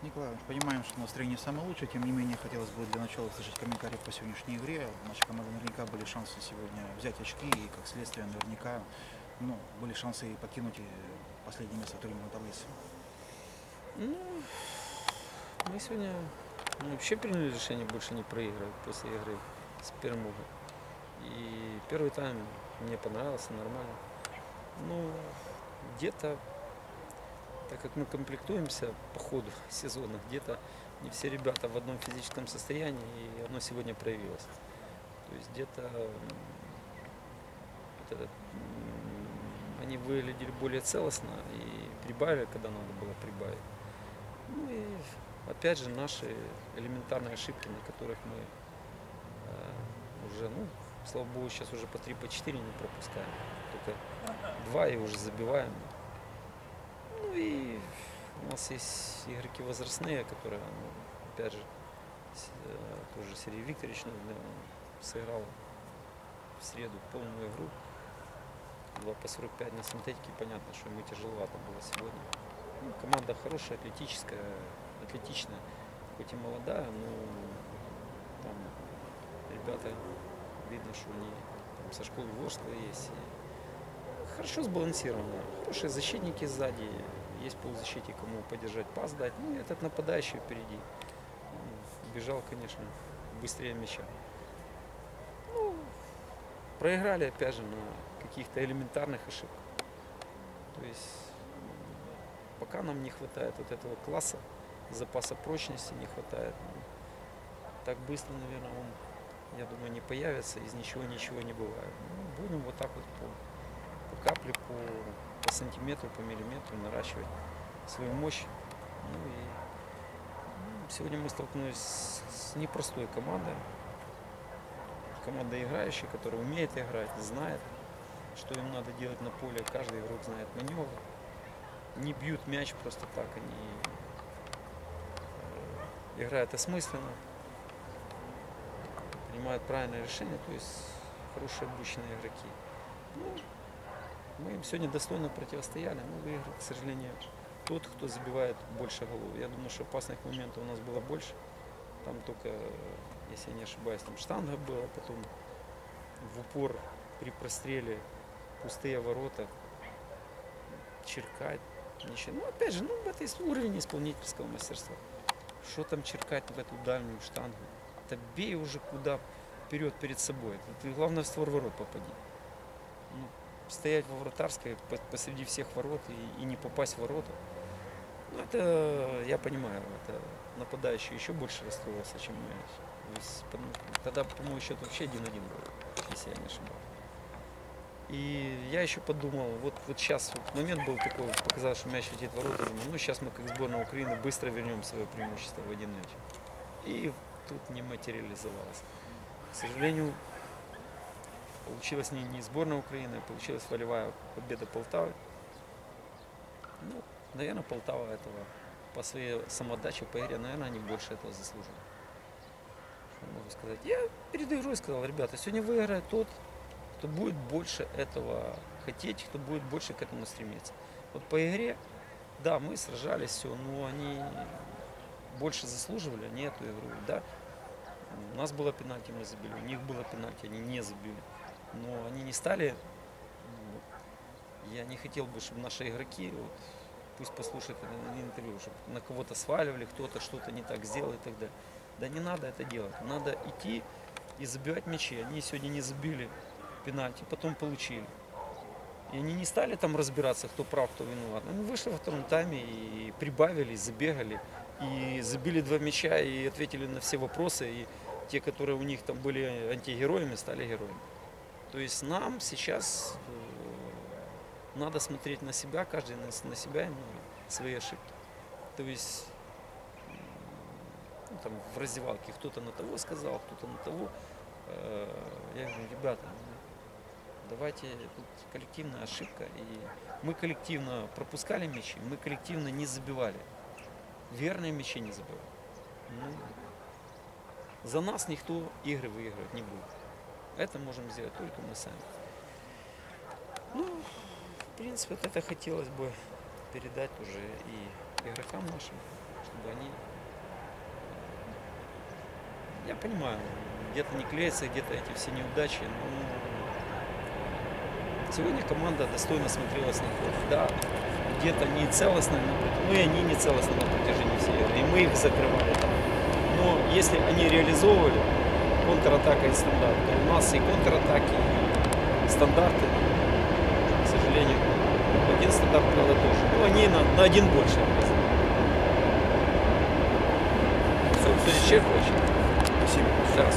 Николай, понимаем, что настроение самое лучшее, тем не менее хотелось бы для начала услышать комментарий по сегодняшней игре. Наши команды наверняка были шансы сегодня взять очки, и как следствие наверняка ну, были шансы покинуть и последнее место в турнирной таблице. Ну, мы сегодня ну, вообще приняли решение больше не проигрывать после игры с Пермугой. И первый тайм мне понравился, нормально. Ну, где-то, так как мы комплектуемся по ходу сезона, где-то не все ребята в одном физическом состоянии, и оно сегодня проявилось. То есть где-то м, они выглядели более целостно и прибавили, когда надо было прибавить. Ну и опять же наши элементарные ошибки, на которых мы э, уже, ну, слава богу, сейчас уже по 3 по 4 не пропускаем. Только два и уже забиваем. Ну и у нас есть игроки возрастные, которые, ну, опять же, э, тоже Сергей Викторович ну, сыграл в среду полную игру. 2 по 45 на синтетике, понятно, что ему тяжеловато было сегодня. Ну, команда хорошая, атлетическая, атлетичная, хоть и молодая, но там ребята, видно, что они там со школы Ворскла есть. И хорошо сбалансировано. Хорошие защитники сзади, есть полузащитник, кому поддержать пас дать. Ну, этот нападающий впереди. Бежал, конечно, быстрее мяча. Ну, проиграли, опять же, на каких-то элементарных ошибках. То есть пока нам не хватает вот этого класса, запаса прочности не хватает. Ну, Так быстро, наверное, он, я думаю, не появится, из ничего ничего не бывает. Ну, будем вот так вот по, по капле, по, по сантиметру, по миллиметру наращивать свою мощь. Ну и ну, сегодня мы столкнулись с, непростой командой. Команда играющая, которая умеет играть, знает, что им надо делать на поле. Каждый игрок знает маневр. Не бьют мяч просто так, они э, играют осмысленно, принимают правильное решение, то есть хорошие обученные игроки. Ну, мы им сегодня достойно противостояли, но выиграл, к сожалению, тот, кто забивает больше голов. Я думаю, что опасных моментов у нас было больше. Там только, если я не ошибаюсь, там штанга была, потом в упор при простреле пустые ворота, черкать, ничего. Ну, опять же, ну, это уровень исполнительского мастерства. Что там черкать в эту дальнюю штангу? Это бей уже куда вперед перед собой. Ты главное в створ ворот попади. Стоять во вратарской по- посреди всех ворот и, и не попасть в ворота. Ну, это я понимаю, это нападающий еще больше расстроился, чем мы. Тогда, по-моему, счет вообще 1-1 был, если я не ошибаюсь. И я еще подумал, вот, вот сейчас вот момент был такой, показалось, что мяч летит в ворота, думаю, ну сейчас мы как сборная Украины быстро вернем свое преимущество в один мяч. И тут не материализовалось. К сожалению, получилась не, не сборная Украины, а получилась волевая победа Полтавы. Ну, наверное, Полтава этого по своей самодаче, по игре, наверное, они больше этого заслужили. Что могу сказать? Я перед игрой сказал, ребята, сегодня выиграет тот, кто будет больше этого хотеть, кто будет больше к этому стремиться. Вот по игре, да, мы сражались, все, но они больше заслуживали, они эту игру, да. У нас было пенальти, мы забили, у них было пенальти, они не забили. Но они не стали, ну, я не хотел бы, чтобы наши игроки, вот, пусть послушают это интервью, чтобы на кого-то сваливали, кто-то что-то не так сделал и так далее. Да не надо это делать, надо идти и забивать мячи. Они сегодня не забили пенальти, потом получили. И они не стали там разбираться, кто прав, кто виноват. Они вышли во втором тайме и прибавили, забегали, и забили два мяча, и ответили на все вопросы. И те, которые у них там были антигероями, стали героями. То есть нам сейчас э, надо смотреть на себя, каждый на, себя и на свои ошибки. То есть ну, там, в раздевалке кто-то на того сказал, кто-то на того. Э, Я говорю, ребята, ну, давайте тут коллективная ошибка. И мы коллективно пропускали мячи, мы коллективно не забивали. Верные мячи не забивали. Ну, за нас никто игры выигрывать не будет. Это можем сделать только мы сами. Ну, в принципе, вот это хотелось бы передать уже и игрокам нашим, чтобы они... Я понимаю, где-то не клеится, где-то эти все неудачи, но сегодня команда достойно смотрелась на поле. Да, где-то не целостно, ну и они не целостны на протяжении всей игры, и мы их закрывали. Но если они реализовывали контратака и стандарт, у нас и контратаки, и стандарты, к сожалению, один стандарт, правда, тоже. Ну, они на, на один больше. Все исчерпывающе. Спасибо. Да.